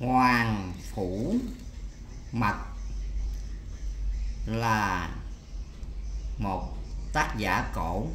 Hoàng Phủ Mật là một tác giả cổ